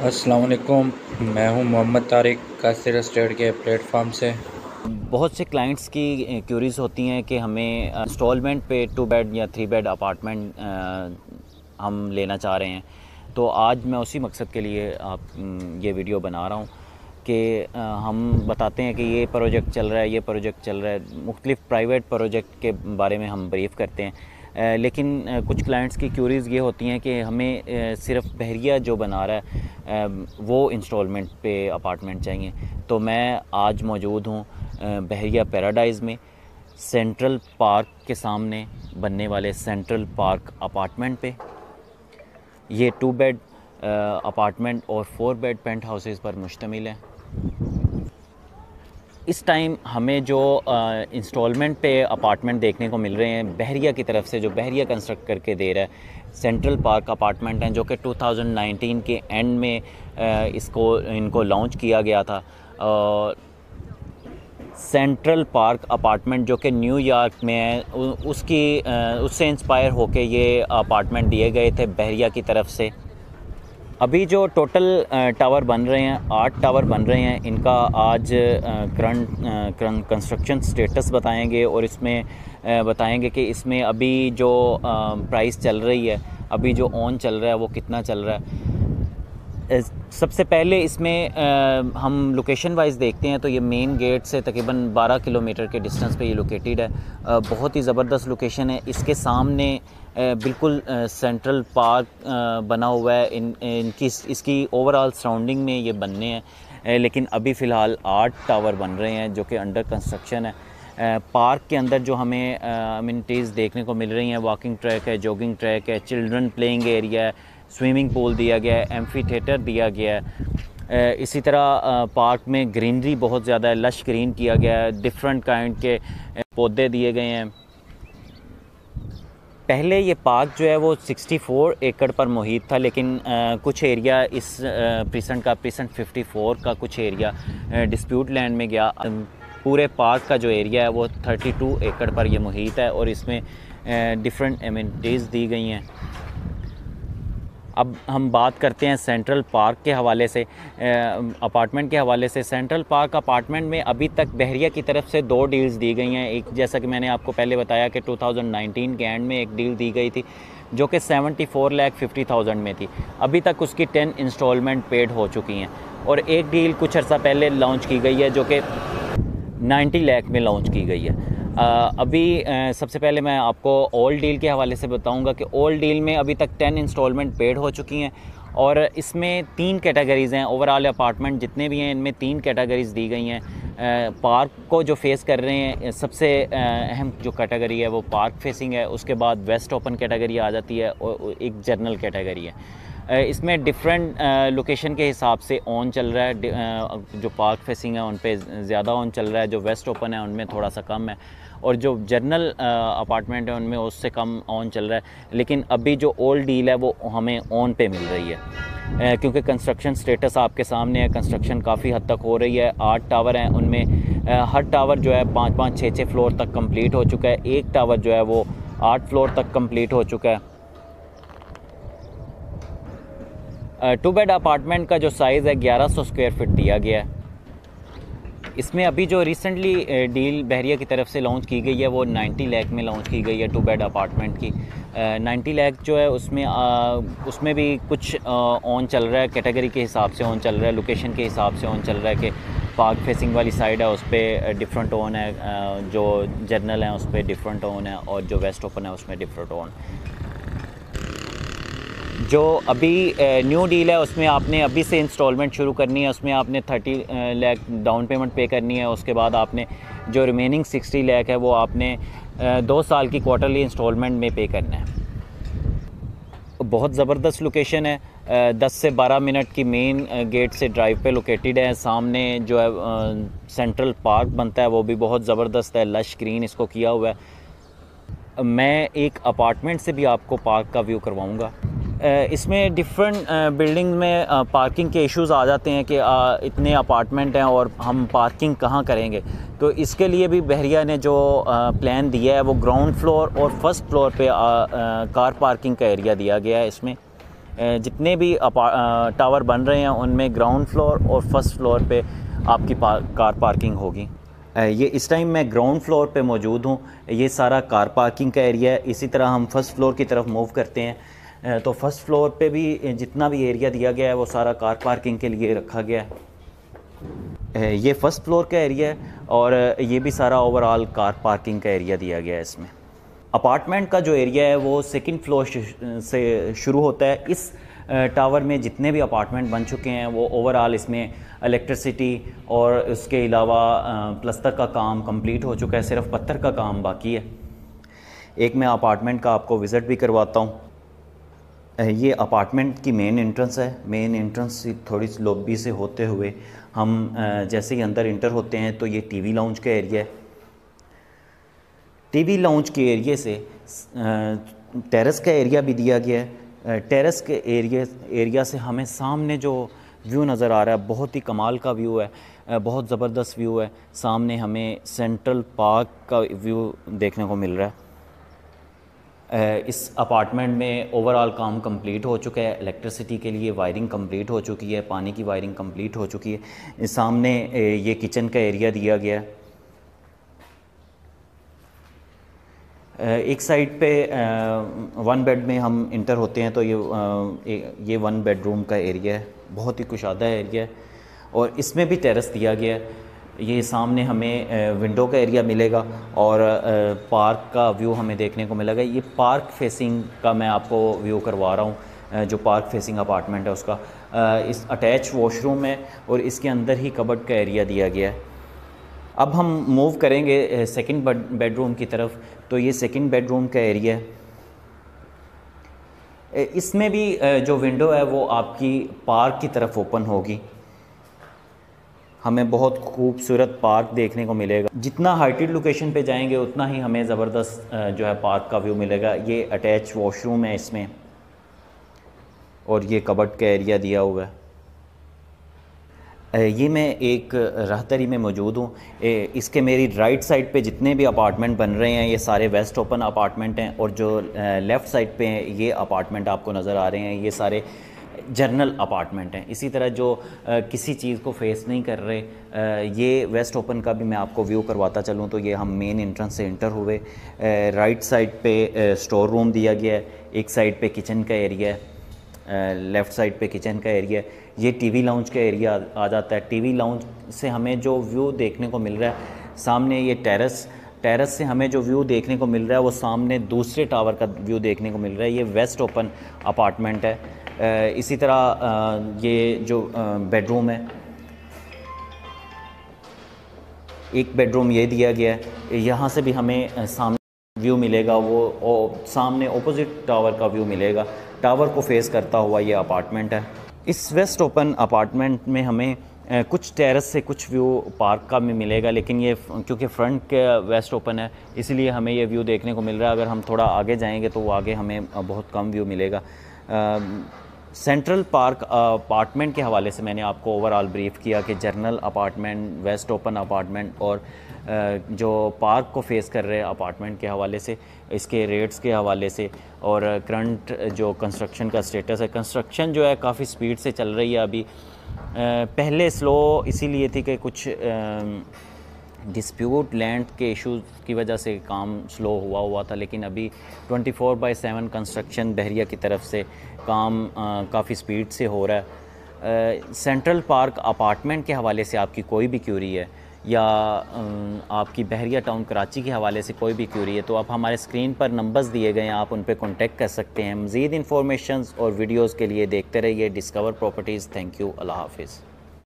अस्सलाम वालेकुम मैं हूँ मोहम्मद तारिक, कासिर स्टेट के प्लेटफार्म से। बहुत से क्लाइंट्स की क्यूरीज होती हैं कि हमें इंस्टॉलमेंट पे टू बेड या थ्री बेड अपार्टमेंट हम लेना चाह रहे हैं। तो आज मैं उसी मकसद के लिए आप ये वीडियो बना रहा हूँ कि हम बताते हैं कि ये प्रोजेक्ट चल रहा है, ये प्रोजेक्ट चल रहा है। मुख्तलिफ़ प्राइवेट प्रोजेक्ट के बारे में हम ब्रीफ़ करते हैं। लेकिन कुछ क्लाइंट्स की क्यूरीज़ ये होती हैं कि हमें सिर्फ़ बहरिया जो बना रहा है वो इंस्टॉलमेंट पे अपार्टमेंट चाहिए। तो मैं आज मौजूद हूँ बहरिया पैराडाइज़ में सेंट्रल पार्क के सामने बनने वाले सेंट्रल पार्क अपार्टमेंट पे। ये टू बेड अपार्टमेंट और फोर बेड पेंट हाउसेज़ पर मुश्तमिल है। इस टाइम हमें जो इंस्टॉलमेंट पे अपार्टमेंट देखने को मिल रहे हैं, बहरिया की तरफ़ से जो बहरिया कंस्ट्रक्ट करके दे रहा है सेंट्रल पार्क अपार्टमेंट हैं जो कि 2019 के एंड में इसको, इनको लॉन्च किया गया था। सेंट्रल पार्क अपार्टमेंट जो कि न्यूयॉर्क में है उसकी उससे इंस्पायर होके ये अपार्टमेंट दिए गए थे बहरिया की तरफ़ से। अभी जो टोटल टावर बन रहे हैं, आठ टावर बन रहे हैं, इनका आज करंट कंस्ट्रक्शन स्टेटस बताएँगे और इसमें बताएँगे कि इसमें अभी जो प्राइस चल रही है, अभी जो ऑन चल रहा है, वो कितना चल रहा है। सबसे पहले इसमें हम लोकेशन वाइज देखते हैं तो ये मेन गेट से तकरीबन 12 किलोमीटर के डिस्टेंस पे ये लोकेटेड है। बहुत ही ज़बरदस्त लोकेशन है। इसके सामने बिल्कुल सेंट्रल पार्क बना हुआ है। इन, इनकी, इसकी ओवरऑल सराउंडिंग में ये बनने हैं। लेकिन अभी फ़िलहाल आठ टावर बन रहे हैं जो कि अंडर कंस्ट्रक्शन है। पार्क के अंदर जो हमें अम्यूनिटीज़ देखने को मिल रही हैं वॉकिंग ट्रैक है जॉगिंग ट्रैक है चिल्ड्रन प्लेइंग एरिया है स्विमिंग पूल दिया गया है एम्फी थिएटर दिया गया है। इसी तरह पार्क में ग्रीनरी बहुत ज़्यादा है लश ग्रीन किया गया है डिफरेंट काइंड के पौधे दिए गए हैं। पहले ये पार्क जो है वो 64 एकड़ पर मुहित था लेकिन आ, कुछ एरिया इस प्रीसेंट का प्रीसेंट 54 का कुछ एरिया डिस्प्यूट लैंड में गया। पूरे पार्क का जो एरिया है वो 32 एकड़ पर ये मुहित है और इसमें डिफरेंट एमिनिटीज़ दी गई हैं। अब हम बात करते हैं सेंट्रल पार्क के हवाले से अपार्टमेंट के हवाले से। सेंट्रल पार्क अपार्टमेंट में अभी तक बहरिया की तरफ़ से दो डील्स दी गई हैं। एक, जैसा कि मैंने आपको पहले बताया कि 2019 के एंड में एक डील दी गई थी, जो कि 74 लाख फिफ्टी थाउज़ेंड में थी। अभी तक उसकी 10 इंस्टॉलमेंट पेड हो चुकी हैं। और एक डील कुछ अर्सा पहले लॉन्च की गई है, जो कि 90 लाख में लॉन्च की गई है। अभी सबसे पहले मैं आपको ओल्ड डील के हवाले से बताऊँगा कि ओल्ड डील में अभी तक टेन इंस्टॉलमेंट पेड हो चुकी हैं और इसमें तीन कैटेगरीज़ हैं। ओवरऑल अपार्टमेंट जितने भी हैं, इनमें तीन कैटेगरीज़ दी गई हैं। पार्क को जो फेस कर रहे हैं, सबसे अहम जो कैटेगरी है वो पार्क फेसिंग है। उसके बाद वेस्ट ओपन कैटेगरी आ जाती है और एक जर्नल कैटेगरी है। इसमें डिफरेंट लोकेशन के हिसाब से ऑन चल रहा है जो पार्क फेसिंग है, उन पर ज़्यादा ऑन चल रहा है, जो वेस्ट ओपन है, उनमें थोड़ा सा कम है। और जो जर्नल अपार्टमेंट है, उनमें उससे कम ऑन चल रहा है। लेकिन अभी जो ओल्ड डील है, वो हमें ऑन पे मिल रही है। क्योंकि कंस्ट्रक्शन स्टेटस आपके सामने है कंस्ट्रक्शन काफ़ी हद तक हो रही है। आठ टावर हैं, उनमें हर टावर जो है पाँच पाँच छः छः फ्लोर तक कंप्लीट हो चुका है। एक टावर जो है, वो आठ फ्लोर तक कंप्लीट हो चुका है। टू बेड अपार्टमेंट का जो साइज़ है 1100 स्क्वायर फीट दिया गया है। इसमें अभी जो रिसेंटली डील बहरिया की तरफ़ से लॉन्च की गई है वो 90 लाख में लॉन्च की गई है टू बेड अपार्टमेंट की। नाइन्टी लाख जो है उसमें आ, उसमें भी कुछ ऑन चल रहा है कैटेगरी के हिसाब से ऑन चल रहा है लोकेशन के हिसाब से ऑन चल रहा है कि पार्क फेसिंग वाली साइड है उस पर डिफरेंट ऑन है जो जर्नल है उस पर डिफरेंट ऑन है और जो वेस्ट ओपन है उसमें डिफरेंट ऑन जो अभी न्यू डील है, उसमें आपने अभी से इंस्टॉलमेंट शुरू करनी है, उसमें आपने थर्टी लैख डाउन पेमेंट पे करनी है, उसके बाद आपने जो रिमेनिंग सिक्सटी लैख है, वो आपने दो साल की क्वार्टरली इंस्टॉलमेंट में पे करना है। बहुत ज़बरदस्त लोकेशन है दस से बारह मिनट की मेन गेट से ड्राइव पे लोकेटेड है, सामने जो है सेंट्रल पार्क बनता है, वो भी बहुत ज़बरदस्त है लश ग्रीन इसको किया हुआ है। मैं एक अपार्टमेंट से भी आपको पार्क का व्यू करवाऊँगा। इसमें डिफरेंट बिल्डिंग में पार्किंग के इश्यूज़ आ जाते हैं कि इतने अपार्टमेंट हैं और हम पार्किंग कहाँ करेंगे? तो इसके लिए भी बहरिया ने जो प्लान दिया है वो ग्राउंड फ्लोर और फ़र्स्ट फ्लोर पे कार पार्किंग का एरिया दिया गया है इसमें। जितने भी टावर बन रहे हैं उनमें ग्राउंड फ्लोर और फ़र्स्ट फ्लोर पे आपकी पार, कार पार्किंग होगी। ये इस टाइम मैं ग्राउंड फ्लोर पे मौजूद हूँ। ये सारा कार पार्किंग का एरिया है। इसी तरह हम फ़र्स्ट फ्लोर की तरफ़ मूव करते हैं। तो फ़र्स्ट फ्लोर पे भी जितना भी एरिया दिया गया है, वो सारा कार पार्किंग के लिए रखा गया है। ये फ़र्स्ट फ्लोर का एरिया है और ये भी सारा ओवरऑल कार पार्किंग का एरिया दिया गया है इसमें। अपार्टमेंट का जो एरिया है, वो सेकंड फ्लोर से शुरू होता है। इस टावर में जितने भी अपार्टमेंट बन चुके हैं, वो ओवरऑल इसमें इलेक्ट्रिसिटी और उसके अलावा प्लस्तर का काम कंप्लीट हो चुका है, सिर्फ़ पत्थर का काम बाकी है। एक मैं अपार्टमेंट का आपको विज़िट भी करवाता हूँ। ये अपार्टमेंट की मेन एंट्रेंस है। मेन एंट्रेंस थोड़ी सी लॉबी से होते हुए हम जैसे ही अंदर इंटर होते हैं तो ये टीवी लाउंज का एरिया है। टीवी लाउंज के एरिए से टेरेस का एरिया भी दिया गया है। टेरेस के एरिया एरिया से हमें सामने जो व्यू नज़र आ रहा है, बहुत ही कमाल का व्यू है। बहुत ज़बरदस्त व्यू है। सामने हमें सेंट्रल पार्क का व्यू देखने को मिल रहा है। इस अपार्टमेंट में ओवरऑल काम कंप्लीट हो चुका है इलेक्ट्रिसिटी के लिए वायरिंग कंप्लीट हो चुकी है, पानी की वायरिंग कंप्लीट हो चुकी है। सामने ये किचन का एरिया दिया गया है। एक साइड पे वन बेड में हम इंटर होते हैं तो ये ये वन बेडरूम का एरिया है। बहुत ही कुशादा एरिया है। और इसमें भी टेरेस दिया गया है। ये सामने हमें विंडो का एरिया मिलेगा और पार्क का व्यू हमें देखने को मिलेगा। ये पार्क फेसिंग का मैं आपको व्यू करवा रहा हूँ जो पार्क फेसिंग अपार्टमेंट है उसका। इस अटैच वॉशरूम है और इसके अंदर ही कबर्ड का एरिया दिया गया है। अब हम मूव करेंगे सेकंड बेडरूम की तरफ़। तो ये सेकंड बेडरूम का एरिया है। इसमें भी जो विंडो है वो आपकी पार्क की तरफ़ ओपन होगी। हमें बहुत खूबसूरत पार्क देखने को मिलेगा। जितना हाइटेड लोकेशन पे जाएँगे, उतना ही हमें ज़बरदस्त जो है पार्क का व्यू मिलेगा। ये अटैच वॉशरूम है इसमें। और ये कबट का एरिया दिया हुआ है। ये मैं एक राहतरी में मौजूद हूँ। इसके मेरी राइट साइड पे जितने भी अपार्टमेंट बन रहे हैं, ये सारे वेस्ट ओपन अपार्टमेंट हैं। और जो लेफ़्ट साइड पे ये अपार्टमेंट आपको नज़र आ रहे हैं, ये सारे जर्नल अपार्टमेंट हैं। इसी तरह जो आ, किसी चीज़ को फेस नहीं कर रहे आ, ये वेस्ट ओपन का भी मैं आपको व्यू करवाता चलूँ तो ये हम मेन इंट्रेंस से इंटर हुए। आ, राइट साइड पे स्टोर रूम दिया गया है एक साइड पे किचन का एरिया है लेफ़्ट साइड पे किचन का एरिया ये टीवी लाउंज का एरिया आ जाता है। टीवी लाउंज से हमें जो व्यू देखने को मिल रहा है सामने ये टेरेस टेरेस से हमें जो व्यू देखने को मिल रहा है वो सामने दूसरे टावर का व्यू देखने को मिल रहा है। ये वेस्ट ओपन अपार्टमेंट है। इसी तरह ये जो बेडरूम है एक बेडरूम ये दिया गया है। यहाँ से भी हमें सामने व्यू मिलेगा वो ओ, सामने ओपोजिट टावर का व्यू मिलेगा। टावर को फेस करता हुआ ये अपार्टमेंट है। इस वेस्ट ओपन अपार्टमेंट में हमें कुछ टेरेस से कुछ व्यू पार्क का भी मिलेगा लेकिन ये क्योंकि फ्रंट के वेस्ट ओपन है इसलिए हमें ये व्यू देखने को मिल रहा है। अगर हम थोड़ा आगे जाएँगे तो वो आगे हमें बहुत कम व्यू मिलेगा। सेंट्रल पार्क अपार्टमेंट के हवाले से मैंने आपको ओवरऑल ब्रीफ किया कि general apartment west open apartment और जो पार्क को फेस कर रहे अपार्टमेंट के हवाले से, इसके रेट्स के हवाले से और करंट जो कंस्ट्रक्शन का स्टेटस है। कंस्ट्रक्शन जो है काफ़ी स्पीड से चल रही है अभी। पहले स्लो इसीलिए थी कि कुछ डिस्प्यूट लैंड के इश्यूज़ की वजह से काम स्लो हुआ हुआ था, लेकिन अभी 24 four by seven construction Bahria की तरफ़ से काम काफ़ी स्पीड से हो रहा है। सेंट्रल पार्क अपार्टमेंट के हवाले से आपकी कोई भी क्यूरी है, या आपकी बहरिया टाउन कराची के हवाले से कोई भी क्यूरी है तो आप हमारे स्क्रीन पर नंबर्स दिए गए हैं, आप उन पर कॉन्टेक्ट कर सकते हैं। मज़ीद इन्फॉर्मेशन और वीडियोज़ के लिए देखते रहिए डिस्कवर प्रॉपर्टीज़ थैंक यू अल्लाह हाफिज़।